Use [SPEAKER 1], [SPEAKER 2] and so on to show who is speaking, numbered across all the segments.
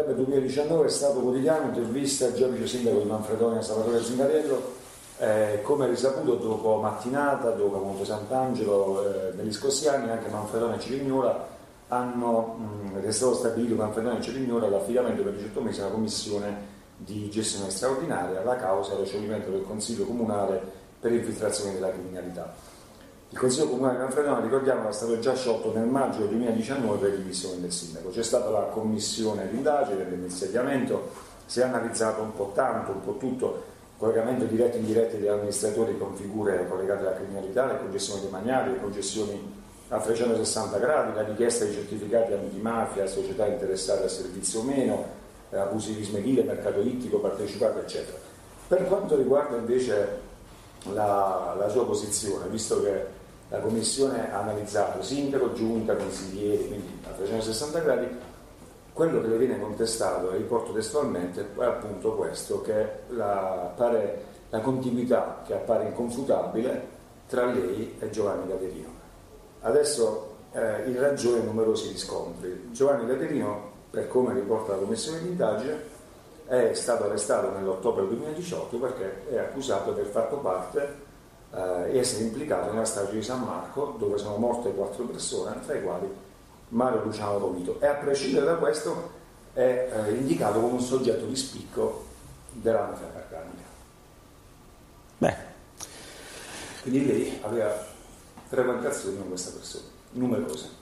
[SPEAKER 1] novembre 2019 è stato quotidiano intervista al giudice sindaco di Manfredonia Salvatore Zingariello eh, come risaputo dopo Mattinata, dopo Monte Sant'Angelo, eh, negli Scossiani, anche Manfredonia e Cirignola hanno, mh, è stato stabilito Manfredonia e Cirignola l'affidamento per 18 mesi a una commissione di gestione straordinaria, la causa è lo scioglimento del Consiglio Comunale per infiltrazione della criminalità. Il Consiglio Comunale di Manfredonia, ricordiamo, era stato già sciolto nel maggio 2019 per divisione del sindaco. C'è stata la commissione d'indagine dell'insediamento, si è analizzato un po' tanto, un po' tutto, collegamento diretto e indiretto degli amministratori con figure collegate alla criminalità, le concessioni demaniali, le concessioni a 360 gradi, la richiesta di certificati antimafia, società interessate a servizio o meno, eh, abusivismo edile, mercato ittico, partecipato, eccetera. Per quanto riguarda invece la, la sua posizione, visto che la Commissione ha analizzato sindaco, giunta, consiglieri, quindi a 360 gradi, quello che le viene contestato, e riporto testualmente, è appunto questo, che la, pare, la contiguità che appare inconfutabile tra lei e Giovanni Caterino. Adesso eh, in ragione numerosi riscontri. Giovanni Caterino, per come riporta la Commissione d'indagine, è stato arrestato nell'ottobre 2018 perché è accusato di aver fatto parte eh, essere implicato nella strage di San Marco dove sono morte quattro persone, tra i quali Mario Luciano Romito e a prescindere da questo è eh, indicato come un soggetto di spicco della mafia carcanica.
[SPEAKER 2] Beh.
[SPEAKER 1] Quindi lei aveva frequentazioni con questa persona, numerose.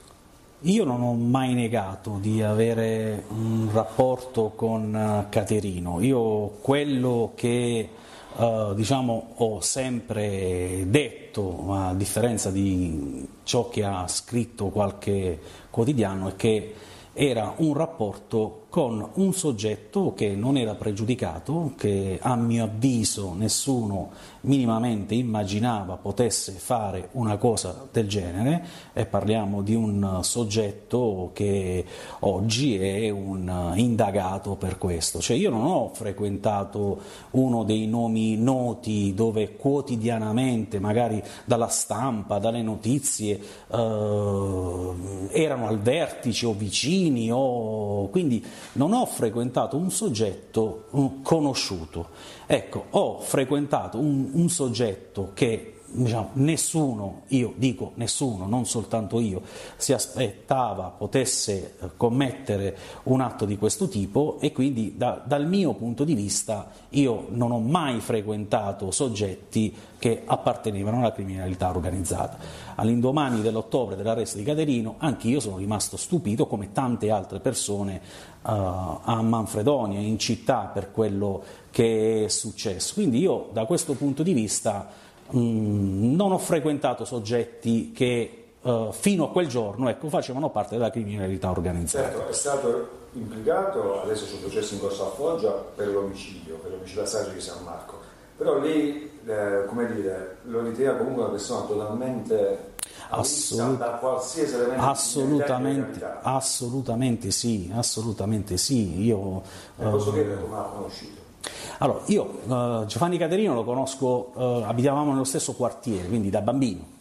[SPEAKER 2] Io non ho mai negato di avere un rapporto con eh, Caterino, io quello che eh, diciamo, ho sempre detto, a differenza di ciò che ha scritto qualche quotidiano, è che era un rapporto con un soggetto che non era pregiudicato, che a mio avviso nessuno minimamente immaginava potesse fare una cosa del genere e parliamo di un soggetto che oggi è un indagato per questo. Cioè io non ho frequentato uno dei nomi noti dove quotidianamente, magari dalla stampa, dalle notizie, eh, erano al vertice o vicini o quindi non ho frequentato un soggetto conosciuto. Ecco, ho frequentato un, un soggetto che diciamo, nessuno, io dico nessuno, non soltanto io, si aspettava potesse eh, commettere un atto di questo tipo e quindi da, dal mio punto di vista io non ho mai frequentato soggetti che appartenevano alla criminalità organizzata. All'indomani dell'ottobre dell'arresto di Caterino anche io sono rimasto stupito come tante altre persone uh, a Manfredonia, in città per quello che è successo. Quindi io da questo punto di vista Mm, non ho frequentato soggetti che uh, fino a quel giorno ecco, facevano parte della criminalità organizzata.
[SPEAKER 1] Certo, è stato implicato, adesso c'è un processo in corso a Foggia per l'omicidio, per l'omicidio a strage di San Marco, però lei, eh, come dire, lo riteneva comunque una persona totalmente
[SPEAKER 2] Assolut- assolutamente, assolutamente sì, assolutamente sì. Io,
[SPEAKER 1] eh, posso chiedere come ha conosciuto?
[SPEAKER 2] Allora, io uh, Giovanni Caterino lo conosco, uh, abitavamo nello stesso quartiere, quindi da bambino.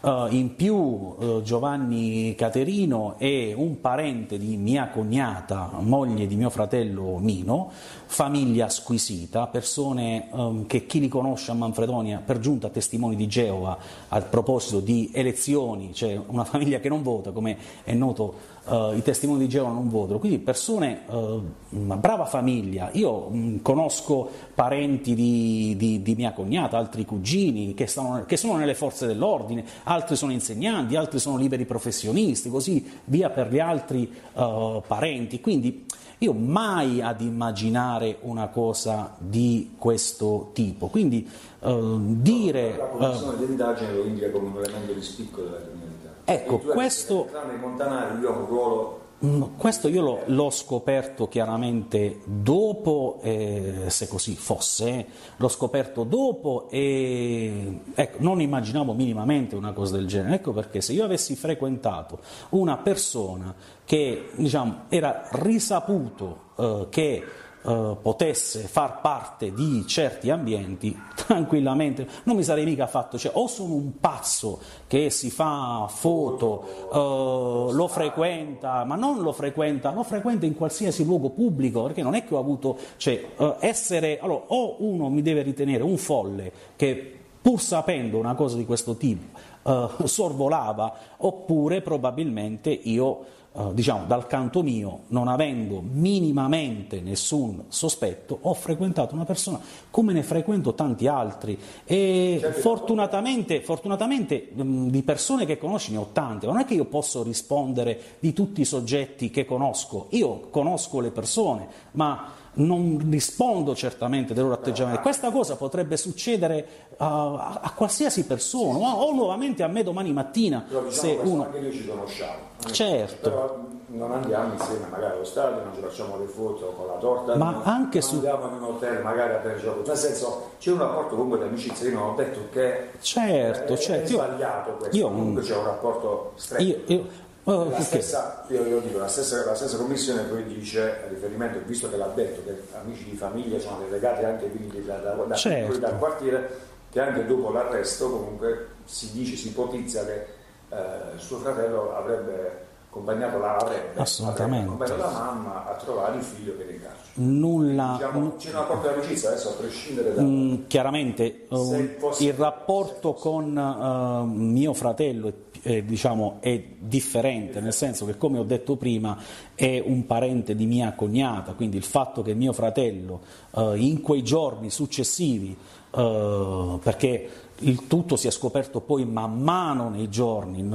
[SPEAKER 2] Uh, in più Giovanni Caterino è un parente di mia cognata, moglie di mio fratello Mino, famiglia squisita, persone um, che chi li conosce a Manfredonia per giunta testimoni di Geova a proposito di elezioni, cioè una famiglia che non vota, come è noto uh, i testimoni di Geova non votano, quindi persone, uh, una brava famiglia, io mh, mm, conosco parenti di, di, di, mia cognata, altri cugini che, stanno, che sono nelle forze dell'ordine, altri sono insegnanti, altri sono liberi professionisti, così via per gli altri uh, parenti, quindi io mai ad immaginare una cosa di questo tipo, quindi uh, dire...
[SPEAKER 1] La commissione uh, dell'indagine lo indica come un elemento di spicco della criminalità.
[SPEAKER 2] Ecco, questo...
[SPEAKER 1] Montanari io ho un ruolo
[SPEAKER 2] mm, questo io l'ho, l'ho, scoperto chiaramente dopo, eh, se così fosse, l'ho scoperto dopo e ecco, non immaginavo minimamente una cosa del genere. Ecco perché se io avessi frequentato una persona che diciamo, era risaputo eh, che eh, potesse far parte di certi ambienti, tranquillamente. Non mi sarei mica fatto, cioè o sono un pazzo che si fa foto, eh, lo frequenta, ma non lo frequenta, lo frequenta in qualsiasi luogo pubblico, perché non è che ho avuto, cioè eh, essere, allora o uno mi deve ritenere un folle che pur sapendo una cosa di questo tipo eh, sorvolava, oppure probabilmente io Uh, diciamo, dal canto mio, non avendo minimamente nessun sospetto, ho frequentato una persona come ne frequento tanti altri e certo. fortunatamente, fortunatamente mh, di persone che conosci ne ho tante, ma non è che io posso rispondere di tutti i soggetti che conosco, io conosco le persone, ma non rispondo certamente del loro atteggiamento. Questa cosa potrebbe succedere uh, a, a, qualsiasi persona, o, o, nuovamente a me domani mattina.
[SPEAKER 1] Però diciamo se uno... anche noi ci conosciamo.
[SPEAKER 2] Certo.
[SPEAKER 1] Però non andiamo insieme magari allo stadio, non ci facciamo le foto con la torta,
[SPEAKER 2] ma
[SPEAKER 1] non,
[SPEAKER 2] anche
[SPEAKER 1] non
[SPEAKER 2] su...
[SPEAKER 1] andiamo in un hotel magari a bere gioco. Nel senso, c'è un rapporto comunque di amicizia, io non ho detto che
[SPEAKER 2] certo,
[SPEAKER 1] è,
[SPEAKER 2] certo.
[SPEAKER 1] è sbagliato questo,
[SPEAKER 2] io,
[SPEAKER 1] comunque c'è un rapporto stretto.
[SPEAKER 2] Io, io,
[SPEAKER 1] Oh, la, stessa, dico, la, stessa, la, stessa, commissione poi dice, a riferimento, visto che l'ha detto, che amici di famiglia sono delegati anche quindi da, da, da
[SPEAKER 2] certo.
[SPEAKER 1] dal quartiere, che anche dopo l'arresto comunque si dice, si ipotizza che eh, suo fratello avrebbe accompagnato la, avrebbe,
[SPEAKER 2] Assolutamente.
[SPEAKER 1] avrebbe accompagnato la mamma a trovare il figlio che era in carcere.
[SPEAKER 2] Nulla.
[SPEAKER 1] Diciamo, c'è una rapporto di amicizia adesso a prescindere da.
[SPEAKER 2] Mm, chiaramente uh, il rapporto con uh, mio fratello eh, diciamo, è differente, nel senso che come ho detto prima è un parente di mia cognata, quindi il fatto che mio fratello eh, in quei giorni successivi, eh, perché il tutto si è scoperto poi man mano nei giorni,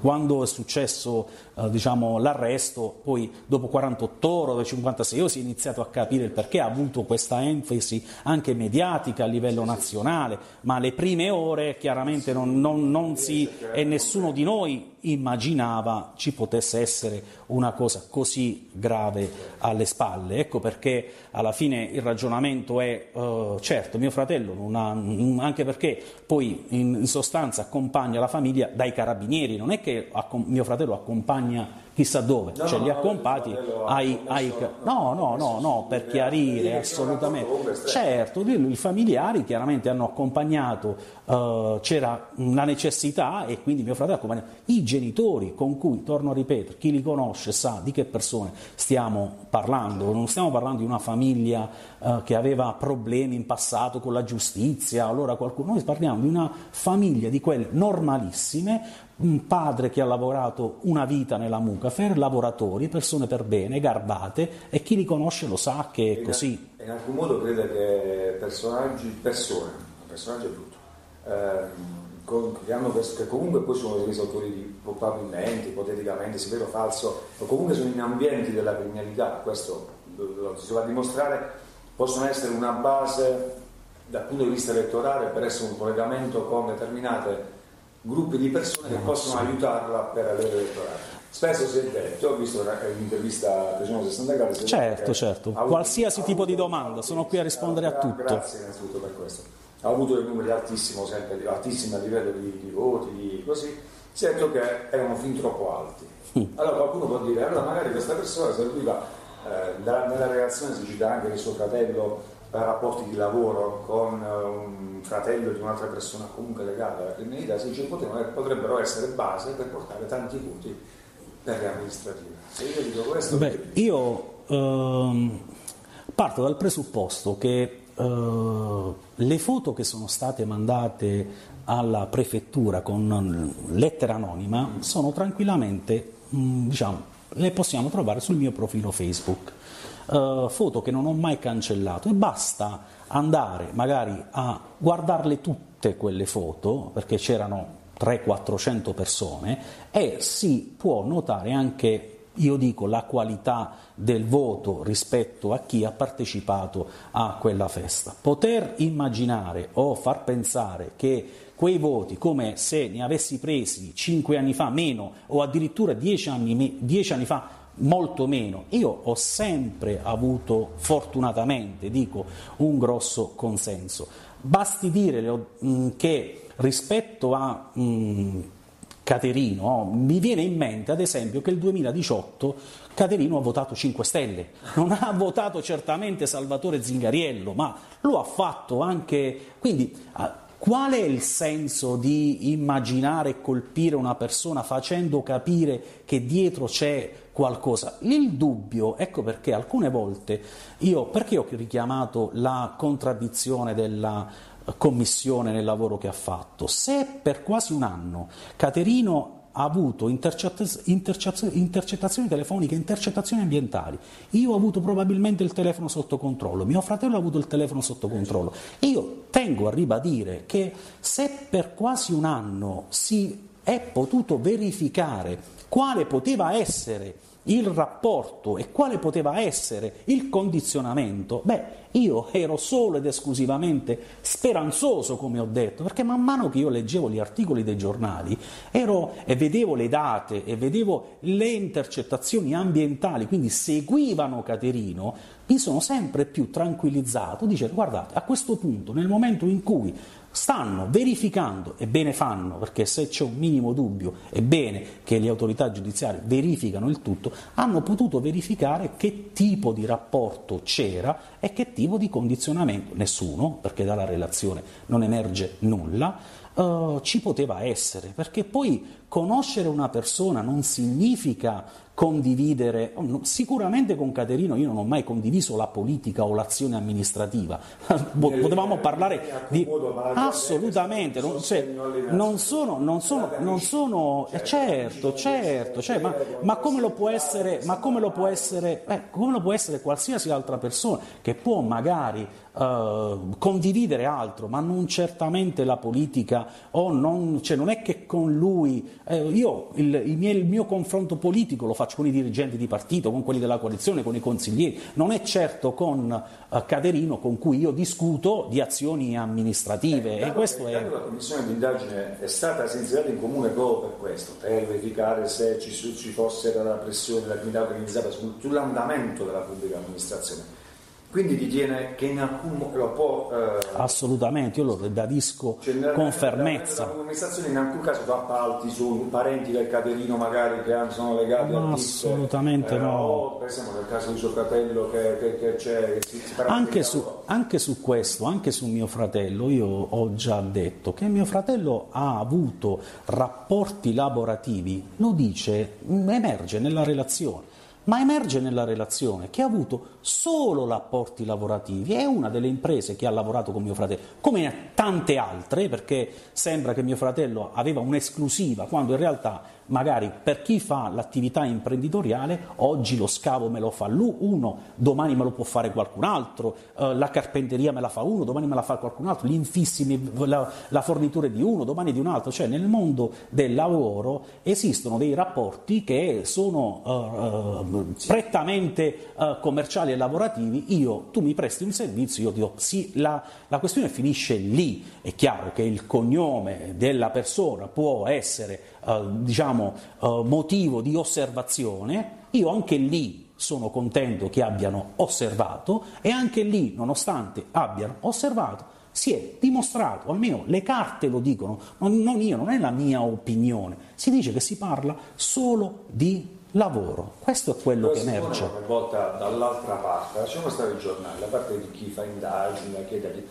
[SPEAKER 2] quando è successo eh, diciamo, l'arresto, poi dopo 48 ore, dopo 56 ore si è iniziato a capire il perché, ha avuto questa enfasi anche mediatica a livello nazionale, ma le prime ore chiaramente non, non, non si, e nessuno di noi immaginava ci potesse essere una cosa così grave alle spalle. Ecco perché alla fine il ragionamento è, uh, certo, mio fratello, ha, anche perché poi in, sostanza accompagna la famiglia dai carabinieri, non è che mio fratello accompagna chissà dove, no, cioè li accompati ai, ai... No, no, no, no, per chiarire assolutamente. Certo, i familiari chiaramente hanno accompagnato, uh, c'era una necessità e quindi mio fratello ha accompagnato i genitori con cui, torno a ripetere, chi li conosce sa di che persone stiamo parlando, non stiamo parlando di una famiglia uh, che aveva problemi in passato con la giustizia, allora qualcuno, noi parliamo di una famiglia di quelle normalissime un padre che ha lavorato una vita nella Mucafer, lavoratori, persone per bene, garbate e chi li conosce lo sa che è così.
[SPEAKER 1] In, alcun modo crede che personaggi, persone, personaggi è brutto, ehm, che, hanno, che comunque poi sono dei autori di probabilmente, ipoteticamente, se vero o falso, o comunque sono in ambienti della criminalità, questo lo, si va a dimostrare, possono essere una base dal punto di vista elettorale per essere un collegamento con determinate gruppi di persone che possono aiutarla per avere l'elettorato. Spesso si è detto, ho visto un'intervista a 360 gradi.
[SPEAKER 2] Certo, certo, qualsiasi tipo di domanda, sono qui a rispondere a tutto.
[SPEAKER 1] Grazie innanzitutto per questo. Ha avuto dei numeri altissimi, sempre, altissimi a livello di, di voti, di così, si è detto che erano fin troppo alti. Mm. Allora qualcuno può dire, allora magari questa persona serviva, eh, nella relazione si cita anche che suo fratello rapporti di lavoro con eh, un fratello di un'altra persona comunque legata alla criminalità, si dice potrebbero essere base per portare tanti voti per le amministrative. Se io dico questo...
[SPEAKER 2] Beh, io ehm, parto dal presupposto che eh, le foto che sono state mandate alla prefettura con lettera anonima sono tranquillamente, mh, mm, diciamo, le possiamo trovare sul mio profilo Facebook. Uh, foto che non ho mai cancellato e basta andare magari a guardarle tutte quelle foto, perché c'erano 300-400 persone, e si può notare anche io dico la qualità del voto rispetto a chi ha partecipato a quella festa. Poter immaginare o far pensare che quei voti, come se ne avessi presi 5 anni fa meno o addirittura 10 anni, 10 anni fa molto meno. Io ho sempre avuto, fortunatamente, dico, un grosso consenso. Basti dire che rispetto a mh, Caterino, mi viene in mente ad esempio che il 2018 Caterino ha votato 5 Stelle, non ha votato certamente Salvatore Zingariello, ma lo ha fatto anche... Quindi qual è il senso di immaginare e colpire una persona facendo capire che dietro c'è qualcosa? Il dubbio, ecco perché alcune volte io, perché ho richiamato la contraddizione della commissione nel lavoro che ha fatto. Se per quasi un anno Caterino ha avuto intercettazioni telefoniche, intercettazioni ambientali. Io ho avuto probabilmente il telefono sotto controllo, mio fratello ha avuto il telefono sotto controllo. Io tengo a ribadire che se per quasi un anno si è potuto verificare quale poteva essere il rapporto e quale poteva essere il condizionamento, beh, io ero solo ed esclusivamente speranzoso, come ho detto, perché man mano che io leggevo gli articoli dei giornali ero, e vedevo le date e vedevo le intercettazioni ambientali, quindi seguivano Caterino, mi sono sempre più tranquillizzato, dice guardate, a questo punto, nel momento in cui stanno verificando, e bene fanno, perché se c'è un minimo dubbio è bene che le autorità giudiziarie verificano il tutto, hanno potuto verificare che tipo di rapporto c'era e che tipo di condizionamento, nessuno, perché dalla relazione non emerge nulla, uh, ci poteva essere, perché poi conoscere una persona non significa condividere, sicuramente con Caterino io non ho mai condiviso la politica o l'azione amministrativa, potevamo parlare di... assolutamente, non, cioè, non sono, non sono, non sono eh, certo, certo, cioè, ma, ma, come lo può essere, ma come lo può essere, eh, come lo può essere qualsiasi altra persona che può magari Uh, condividere altro, ma non certamente la politica, o non, cioè non è che con lui, eh, io il, il, mio, il, mio, confronto politico lo faccio con i dirigenti di partito, con quelli della coalizione, con i consiglieri, non è certo con uh, Caterino con cui io discuto di azioni amministrative.
[SPEAKER 1] Eh,
[SPEAKER 2] e questo è...
[SPEAKER 1] La commissione di indagine è stata sensibilizzata in comune proprio per questo, per verificare se ci, ci fosse la pressione della criminalità organizzata sull'andamento della pubblica amministrazione quindi ritiene che in alcun modo lo può...
[SPEAKER 2] Eh, Assolutamente, io lo ribadisco con fermezza.
[SPEAKER 1] L'amministrazione in alcun caso fa appalti su parenti del Caterino magari che sono legati
[SPEAKER 2] no, Assolutamente eh, no.
[SPEAKER 1] O per esempio nel caso di suo fratello che, che, che c'è... Che si,
[SPEAKER 2] si anche, su, anche su questo, anche su mio fratello, io ho già detto che mio fratello ha avuto rapporti lavorativi, lo dice, emerge nella relazione ma emerge nella relazione che ha avuto solo rapporti lavorativi, è una delle imprese che ha lavorato con mio fratello, come tante altre, perché sembra che mio fratello aveva un'esclusiva, quando in realtà magari per chi fa l'attività imprenditoriale oggi lo scavo me lo fa uno, domani me lo può fare qualcun altro, eh, la carpenteria me la fa uno, domani me la fa qualcun altro, gli infissi, la, la fornitura di uno, domani di un altro, cioè nel mondo del lavoro esistono dei rapporti che sono uh, uh, prettamente uh, commerciali e lavorativi, io, tu mi presti un servizio, io ti do, sì, la, la questione finisce lì, è chiaro che il cognome della persona può essere eh, diciamo, eh, motivo di osservazione, io anche lì sono contento che abbiano osservato e anche lì, nonostante abbiano osservato, si è dimostrato, almeno le carte lo dicono, non, io, non è la mia opinione, si dice che si parla solo di lavoro. Questo è quello Poi che emerge.
[SPEAKER 1] Una volta dall'altra parte, lasciamo stare il giornale, da parte di chi fa indagini, la.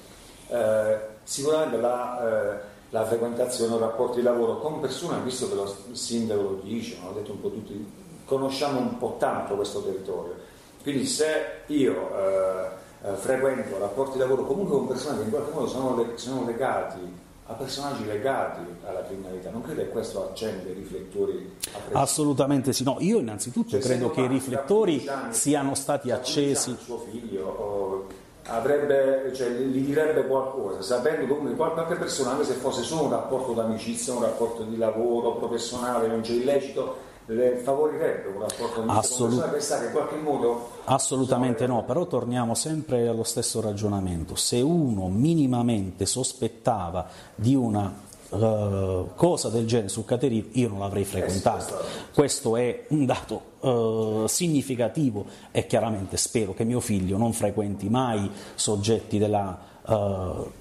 [SPEAKER 1] Eh, sicuramente la... Eh, la frequentazione o rapporti di lavoro con persone, visto che lo sindaco lo dice, hanno detto un po' tutti, conosciamo un po' tanto questo territorio. Quindi se io eh, eh, frequento rapporti di lavoro comunque con persone che in qualche modo sono, le, sono legati a personaggi legati alla criminalità. Non credo che questo accenda i riflettori?
[SPEAKER 2] Assolutamente sì. No, io innanzitutto cioè, credo che i riflettori siano stati accesi.
[SPEAKER 1] Suo figlio, avrebbe, cioè, gli direbbe qualcosa, sapendo comunque qualche persona, anche se fosse solo un rapporto d'amicizia, un rapporto di lavoro professionale, non c'è illecito, le favorirebbe un rapporto di Assolut- che sa che in qualche modo
[SPEAKER 2] assolutamente no però torniamo sempre allo stesso ragionamento. Se uno minimamente sospettava di una uh, cosa del genere sul Caterino io non l'avrei frequentato questo è un dato uh, significativo e chiaramente spero che mio figlio non frequenti mai soggetti della uh,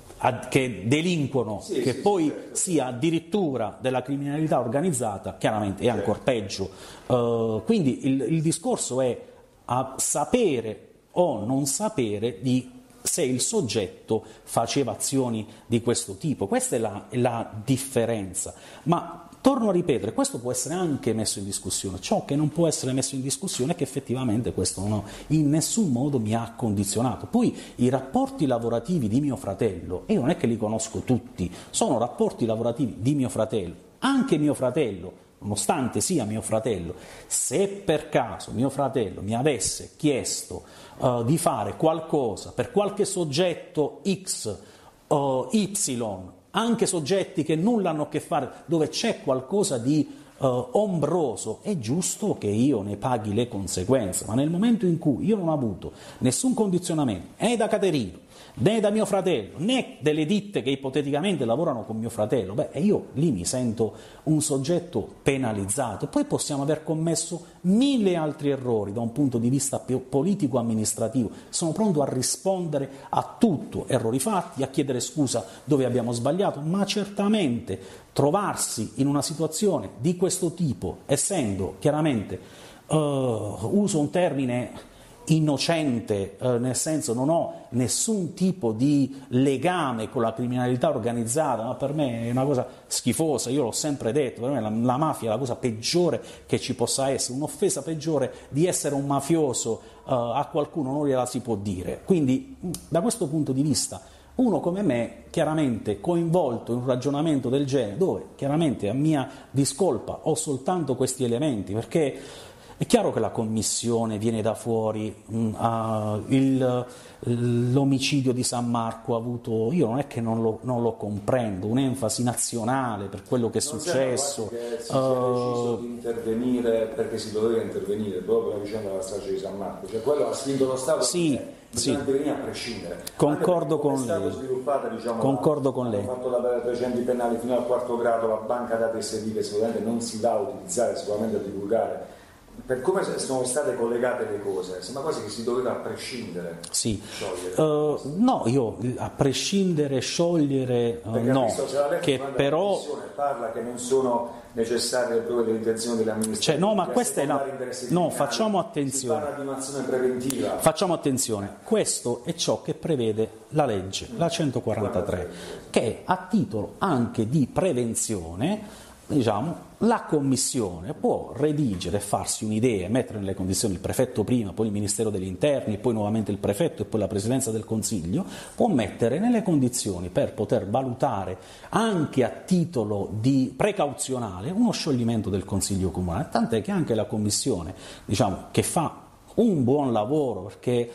[SPEAKER 2] che delinquono,
[SPEAKER 1] sì,
[SPEAKER 2] che
[SPEAKER 1] sì,
[SPEAKER 2] poi
[SPEAKER 1] certo.
[SPEAKER 2] sia addirittura della criminalità organizzata, chiaramente è ancora
[SPEAKER 1] Certo.
[SPEAKER 2] peggio. Uh, quindi il, il discorso è a sapere o non sapere di se il soggetto faceva azioni di questo tipo. Questa è la, la differenza. Ma torno a ripetere, questo può essere anche messo in discussione. Ciò che non può essere messo in discussione è che effettivamente questo no, in nessun modo mi ha condizionato. Poi i rapporti lavorativi di mio fratello, io non è che li conosco tutti, sono rapporti lavorativi di mio fratello. Anche mio fratello nonostante sia mio fratello, se per caso mio fratello mi avesse chiesto uh, di fare qualcosa per qualche soggetto X o Y, anche soggetti che nulla hanno a che fare, dove c'è qualcosa di uh, ombroso, è giusto che io ne paghi le conseguenze, ma nel momento in cui io non ho avuto nessun condizionamento, né da Caterino, né da mio fratello, né delle ditte che ipoteticamente lavorano con mio fratello, beh, io lì mi sento un soggetto penalizzato. Poi possiamo aver commesso mille altri errori da un punto di vista politico-amministrativo. Sono pronto a rispondere a tutto, errori fatti, a chiedere scusa dove abbiamo sbagliato, ma certamente trovarsi in una situazione di questo tipo, essendo chiaramente, uh, uso un termine innocente, eh, nel senso non ho nessun tipo di legame con la criminalità organizzata, ma per me è una cosa schifosa, io l'ho sempre detto, per me la, la mafia è la cosa peggiore che ci possa essere, un'offesa peggiore di essere un mafioso eh, a qualcuno non gliela si può dire. Quindi da questo punto di vista uno come me, chiaramente coinvolto in un ragionamento del genere, dove chiaramente a mia discolpa ho soltanto questi elementi, perché è chiaro che la commissione viene da fuori, uh, il, l'omicidio di San Marco ha avuto, io non è che non lo, non lo comprendo, un'enfasi nazionale per quello che è
[SPEAKER 1] non
[SPEAKER 2] successo.
[SPEAKER 1] Che si deciso di intervenire perché si doveva intervenire proprio per la vicenda della strage di San Marco, cioè quello ha spinto lo Stato
[SPEAKER 2] Sì, sì.
[SPEAKER 1] a prescindere.
[SPEAKER 2] Concordo
[SPEAKER 1] Anche perché
[SPEAKER 2] con lei.
[SPEAKER 1] diciamo,
[SPEAKER 2] Concordo
[SPEAKER 1] la,
[SPEAKER 2] con lei.
[SPEAKER 1] fatto la precedenti penali fino al quarto grado, la banca dati SD che sicuramente non si va a utilizzare, sicuramente a divulgare per come sono state collegate le cose, sembra quasi che si doveva a prescindere
[SPEAKER 2] Sì.
[SPEAKER 1] sciogliere.
[SPEAKER 2] Uh, no, io a prescindere, sciogliere, uh, no, che però
[SPEAKER 1] parla che non sono necessarie proprio delle intenzioni dell'amministrazione.
[SPEAKER 2] Cioè, no, ma questa è la- no, facciamo attenzione.
[SPEAKER 1] Si parla di un'azione preventiva.
[SPEAKER 2] Facciamo attenzione, questo è ciò che prevede la legge, la 143, che a titolo anche di prevenzione, diciamo, la Commissione può redigere, farsi un'idea, mettere nelle condizioni il prefetto prima, poi il Ministero degli Interni, poi nuovamente il prefetto e poi la Presidenza del Consiglio, può mettere nelle condizioni per poter valutare anche a titolo di precauzionale uno scioglimento del Consiglio Comunale, tant'è che anche la Commissione, diciamo, che fa un buon lavoro perché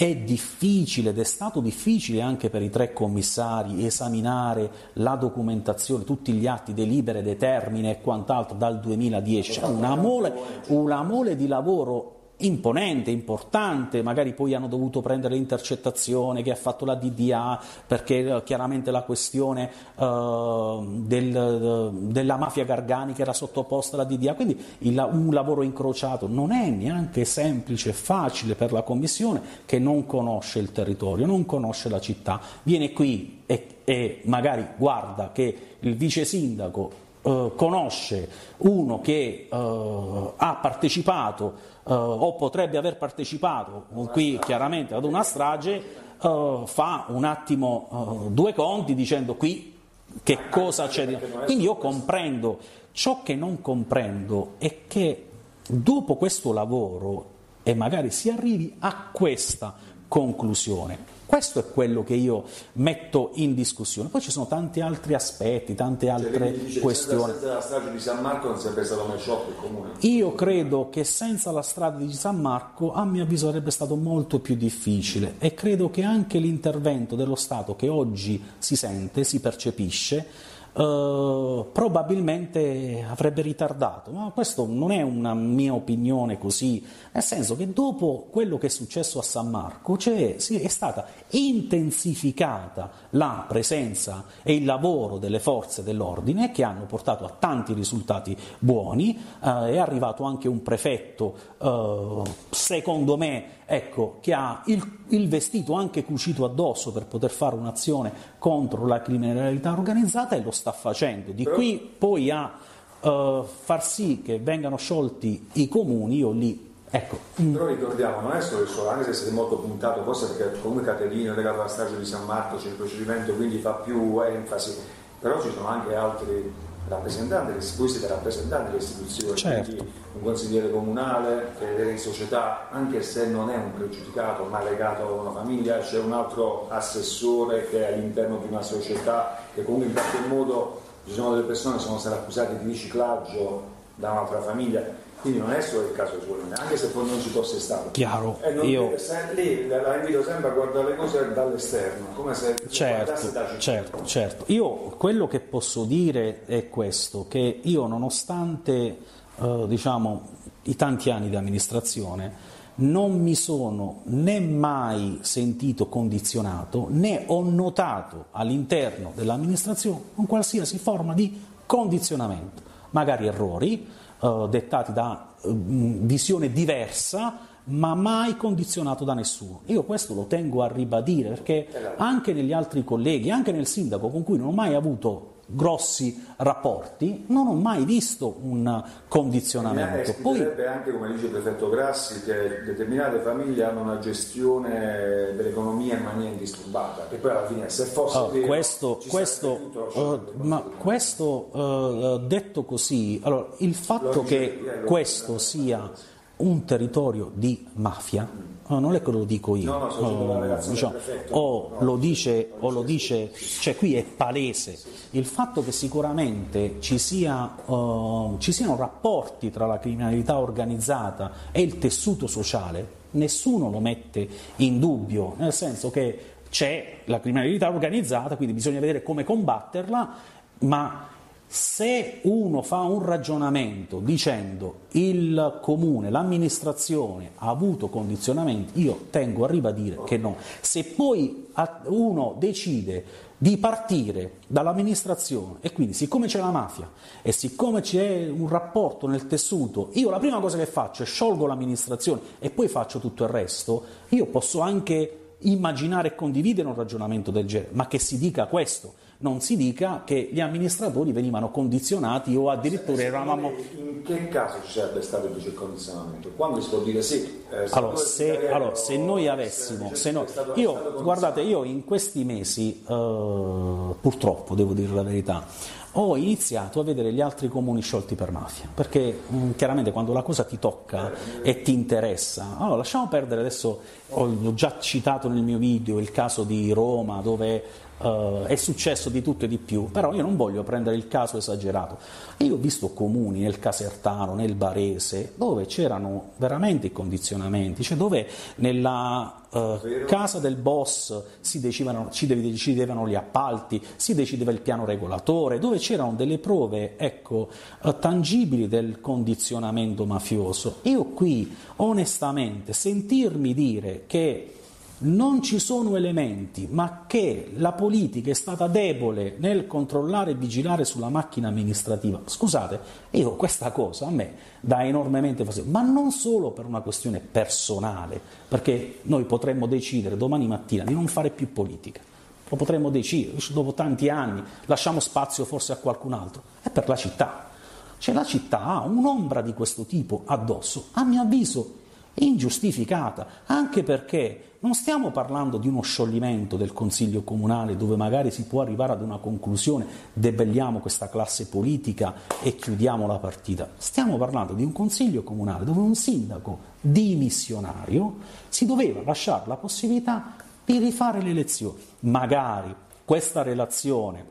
[SPEAKER 2] è difficile ed è stato difficile anche per i tre commissari esaminare la documentazione, tutti gli atti, delibere, determine e quant'altro dal 2010. C'è una mole, una mole di lavoro imponente, importante, magari poi hanno dovuto prendere l'intercettazione che ha fatto la DDA perché eh, chiaramente la questione eh, del- della mafia garganica era sottoposta alla DDA, quindi il- un lavoro incrociato non è neanche semplice e facile per la Commissione che non conosce il territorio, non conosce la città, viene qui e, e magari guarda che il vice sindaco eh, conosce uno che eh, ha partecipato eh, o potrebbe aver partecipato qui chiaramente ad una strage, eh, fa un attimo eh, due conti dicendo qui che cosa c'è. di- Quindi io comprendo, ciò che non comprendo è che dopo questo lavoro e magari si arrivi a questa conclusione. Questo è quello che io metto in discussione. Poi ci sono tanti altri aspetti, tante
[SPEAKER 1] Cioè,
[SPEAKER 2] altre
[SPEAKER 1] quindi dice
[SPEAKER 2] questioni.
[SPEAKER 1] Senza la strage di San Marco non sarebbe stato mai sciolto il comune.
[SPEAKER 2] Io credo che senza la strada di San Marco, a mio avviso, sarebbe stato molto più difficile e credo che anche l'intervento dello Stato che oggi si sente, si percepisce, eh, probabilmente avrebbe ritardato, ma questo non è una mia opinione così, nel senso che dopo quello che è successo a San Marco cioè, è stata intensificata la presenza e il lavoro delle forze dell'ordine che hanno portato a tanti risultati buoni, eh, è arrivato anche un prefetto, eh, secondo me, ecco, che ha il, il, vestito anche cucito addosso per poter fare un'azione contro la criminalità organizzata e lo sta facendo. Di qui poi a uh, far sì che vengano sciolti i comuni, io lì Ecco.
[SPEAKER 1] Però ricordiamo, non è solo il suo, anche se siete molto puntato, forse perché comunque Caterino è legato alla strage di San Marco, c'è il procedimento, quindi fa più enfasi, però ci sono anche altri rappresentanti, voi siete rappresentanti delle istituzioni,
[SPEAKER 2] certo.
[SPEAKER 1] un consigliere comunale che vede in società, anche se non è un pregiudicato ma legato a una famiglia, c'è un altro assessore che è all'interno di una società che comunque in qualche modo ci sono delle persone che sono state accusate di riciclaggio da un'altra famiglia. Quindi non è solo il caso suo, anche se poi non ci fosse stato.
[SPEAKER 2] Chiaro.
[SPEAKER 1] E non,
[SPEAKER 2] io...
[SPEAKER 1] se, lì la invito sempre a guardare le cose dall'esterno, come se
[SPEAKER 2] certo, da certo, certo. Io quello che posso dire è questo, che io nonostante eh, diciamo, i tanti anni di amministrazione non mi sono né mai sentito condizionato né ho notato all'interno dell'amministrazione un qualsiasi forma di condizionamento, magari errori, eh, dettati da eh, visione diversa, ma mai condizionato da nessuno. Io questo lo tengo a ribadire perché anche negli altri colleghi, anche nel sindaco con cui non ho mai avuto grossi rapporti, non ho mai visto un condizionamento.
[SPEAKER 1] Poi anche, come dice il prefetto Grassi, che determinate famiglie hanno una gestione dell'economia in maniera indisturbata, che poi alla fine se fosse
[SPEAKER 2] oh, vero, questo, questo, uh, ma questo uh, detto così, allora, il fatto che questo sia un territorio di mafia No, non è che lo dico io, no, no, diciamo, o, lo dice, o lo dice, cioè qui è palese. Il fatto che sicuramente ci, sia, uh, ci siano rapporti tra la criminalità organizzata e il tessuto sociale, nessuno lo mette in dubbio, nel senso che c'è la criminalità organizzata, quindi bisogna vedere come combatterla, ma se uno fa un ragionamento dicendo il comune, l'amministrazione ha avuto condizionamenti, io tengo a ribadire che no. Se poi uno decide di partire dall'amministrazione e quindi siccome c'è la mafia e siccome c'è un rapporto nel tessuto, io la prima cosa che faccio è sciolgo l'amministrazione e poi faccio tutto il resto, io posso anche immaginare e condividere un ragionamento del genere, ma che si dica questo non si dica che gli amministratori venivano condizionati o addirittura eravamo...
[SPEAKER 1] In che caso ci sarebbe stato il condizionamento? Quando si può dire sì?
[SPEAKER 2] Eh, se allora, se, allora, se noi avessimo... Se noi, io, guardate, io in questi mesi, eh, purtroppo devo dire la verità, ho iniziato a vedere gli altri comuni sciolti per mafia, perché mh, mm, chiaramente quando la cosa ti tocca e ti interessa, allora lasciamo perdere adesso, ho già citato nel mio video il caso di Roma dove Uh, è successo di tutto e di più, però io non voglio prendere il caso esagerato. Io ho visto comuni nel Casertano, nel Barese, dove c'erano veramente i condizionamenti, cioè dove nella uh, casa del boss si decidevano, si decidevano, gli appalti, si decideva il piano regolatore, dove c'erano delle prove ecco, uh, tangibili del condizionamento mafioso. Io qui, onestamente, sentirmi dire che non ci sono elementi, ma che la politica è stata debole nel controllare e vigilare sulla macchina amministrativa. Scusate, io questa cosa a me dà enormemente fastidio, ma non solo per una questione personale, perché noi potremmo decidere domani mattina di non fare più politica. Lo potremmo decidere, dopo tanti anni, lasciamo spazio forse a qualcun altro. È per la città. Cioè la città ha un'ombra di questo tipo addosso, a mio avviso ingiustificata, anche perché non stiamo parlando di uno scioglimento del Consiglio Comunale dove magari si può arrivare ad una conclusione, debelliamo questa classe politica e chiudiamo la partita. Stiamo parlando di un Consiglio Comunale dove un sindaco dimissionario si doveva lasciare la possibilità di rifare le elezioni. Magari questa relazione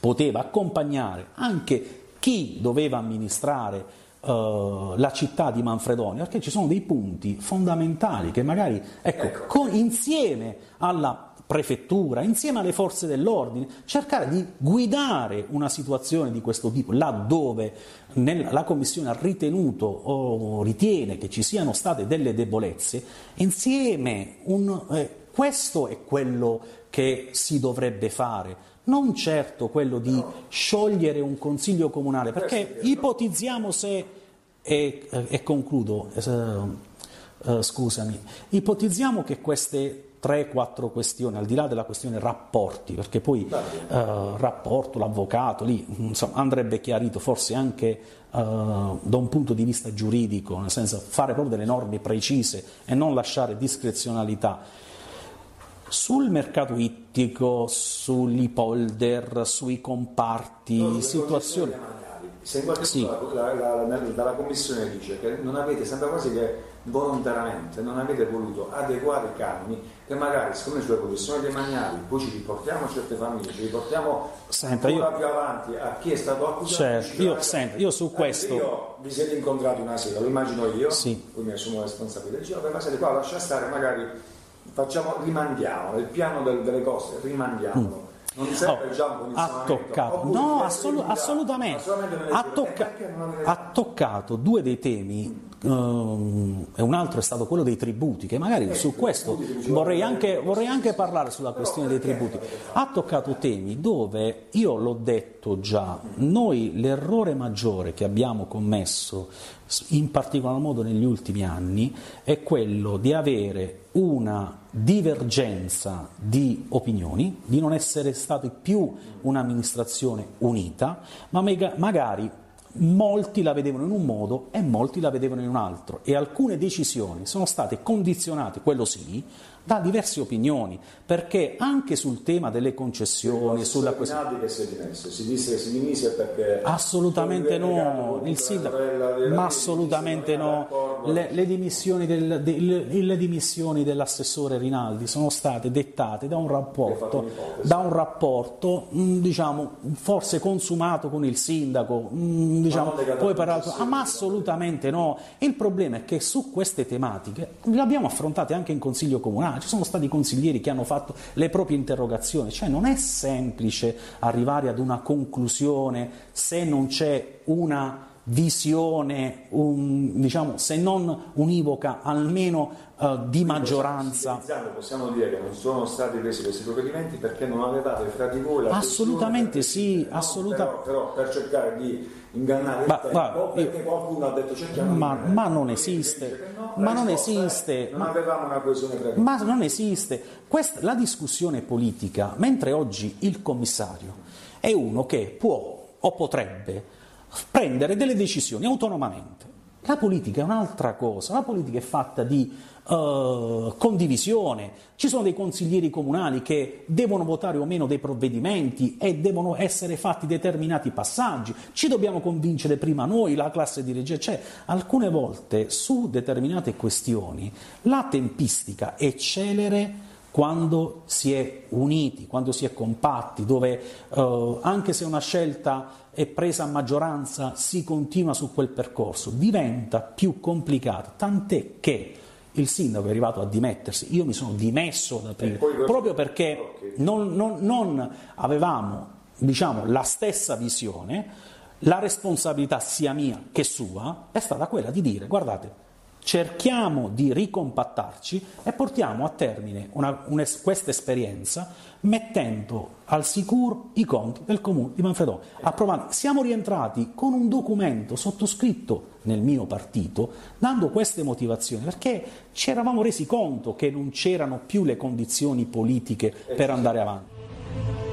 [SPEAKER 2] poteva accompagnare anche chi doveva amministrare Uh, la città di Manfredonia, perché ci sono dei punti fondamentali che magari, ecco, ecco. Con, insieme alla prefettura, insieme alle forze dell'ordine, cercare di guidare una situazione di questo tipo laddove la Commissione ha ritenuto o ritiene che ci siano state delle debolezze, insieme un, eh, questo è quello che si dovrebbe fare non certo quello di sciogliere un consiglio comunale, perché ipotizziamo se, e, e concludo, eh, eh, scusami, ipotizziamo che queste 3-4 questioni, al di là della questione rapporti, perché poi eh, rapporto, l'avvocato, lì insomma, andrebbe chiarito forse anche eh, da un punto di vista giuridico, nel senso fare proprio delle norme precise e non lasciare discrezionalità. Sul mercato ittico, sugli polder, sui comparti, no, situazioni...
[SPEAKER 1] Se in qualche sì. modo la, la, la, dalla Commissione dice che non avete, sembra quasi che volontariamente non avete voluto adeguare i canoni che magari siccome sulle professioni demaniali poi ci riportiamo a certe famiglie, ci riportiamo
[SPEAKER 2] senta,
[SPEAKER 1] ancora
[SPEAKER 2] io,
[SPEAKER 1] più avanti a chi è stato accusato.
[SPEAKER 2] Certo, io, senta, io su questo...
[SPEAKER 1] Io vi siete incontrati una sera, lo immagino io,
[SPEAKER 2] sì.
[SPEAKER 1] poi mi assumo la responsabilità, dicevo, ma siete qua, lascia stare magari facciamo, rimandiamo, il piano del, delle cose, rimandiamolo. Mm. Non serve oh, già un
[SPEAKER 2] ha toccato, no, assolu- assolutamente, ha, tocca- ha, toccato due dei temi e un altro è stato quello dei tributi, che magari su questo vorrei anche, vorrei anche, parlare sulla questione dei tributi. Ha toccato temi dove, io l'ho detto già, noi l'errore maggiore che abbiamo commesso in particolar modo negli ultimi anni, è quello di avere una divergenza di opinioni, di non essere stati più un'amministrazione unita, ma magari molti la vedevano in un modo e molti la vedevano in un altro. E alcune decisioni sono state condizionate, quello sì, da diverse opinioni, perché anche sul tema delle concessioni, sulla
[SPEAKER 1] questione... che si è dimesso, si disse che si dimise perché...
[SPEAKER 2] Assolutamente no, il sindaco, ma assolutamente no, le, le, dimissioni del, de, le, dimissioni dell'assessore Rinaldi sono state dettate da un rapporto, da un rapporto mm, diciamo, forse consumato con il sindaco, mm, diciamo, poi per altro, ah, ma assolutamente no, il problema è che su queste tematiche le abbiamo affrontate anche in Consiglio Comunale, ci sono stati consiglieri che hanno fatto le proprie interrogazioni, cioè non è semplice arrivare ad una conclusione se non c'è una visione, un, diciamo, se non univoca, almeno uh, di maggioranza.
[SPEAKER 1] Possiamo dire che non sono stati presi questi provvedimenti perché non avevate fra di voi la
[SPEAKER 2] Assolutamente sì, assolutamente.
[SPEAKER 1] Però, però, per cercare di ingannare ma, il tempo, perché io, qualcuno ha detto cerchiamo
[SPEAKER 2] ma,
[SPEAKER 1] di
[SPEAKER 2] ma non esiste, no, ma non esiste.
[SPEAKER 1] Non avevamo una coesione
[SPEAKER 2] preventiva. Ma non esiste. Questa, la discussione politica, mentre oggi il commissario è uno che può o potrebbe prendere delle decisioni autonomamente. La politica è un'altra cosa, la politica è fatta di uh, condivisione, ci sono dei consiglieri comunali che devono votare o meno dei provvedimenti e devono essere fatti determinati passaggi, ci dobbiamo convincere prima noi, la classe dirigente, cioè alcune volte su determinate questioni la tempistica è celere quando si è uniti, quando si è compatti, dove uh, anche se una scelta è presa a maggioranza, si continua su quel percorso, diventa più complicato, tant'è che il sindaco è arrivato a dimettersi, io mi sono dimesso da prima, proprio perché non, non, non avevamo diciamo, la stessa visione, la responsabilità sia mia che sua è stata quella di dire guardate, cerchiamo di ricompattarci e portiamo a termine questa esperienza mettendo al sicuro i conti del comune di Manfredonia. Approvando. Siamo rientrati con un documento sottoscritto nel mio partito dando queste motivazioni perché ci eravamo resi conto che non c'erano più le condizioni politiche per andare avanti.